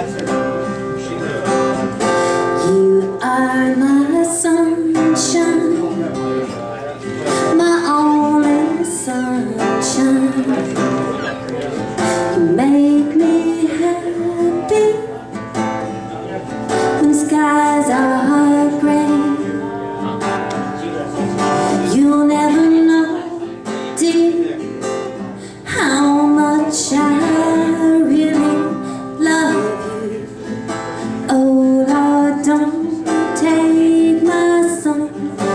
Yes, sir.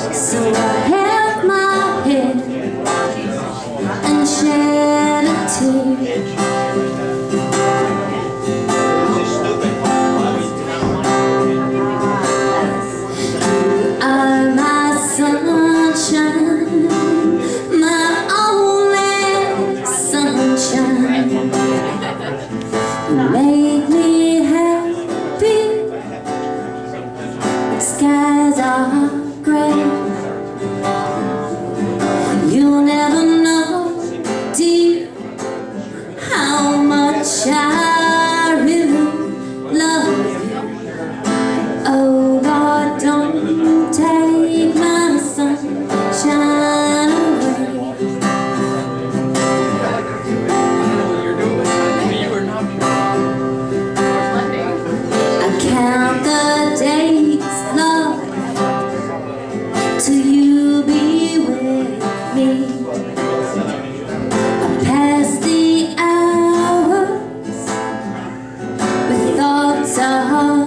So I held my head and shed a tear. You are my sunshine, my only sunshine. You made me happy. The skies are gray. 想。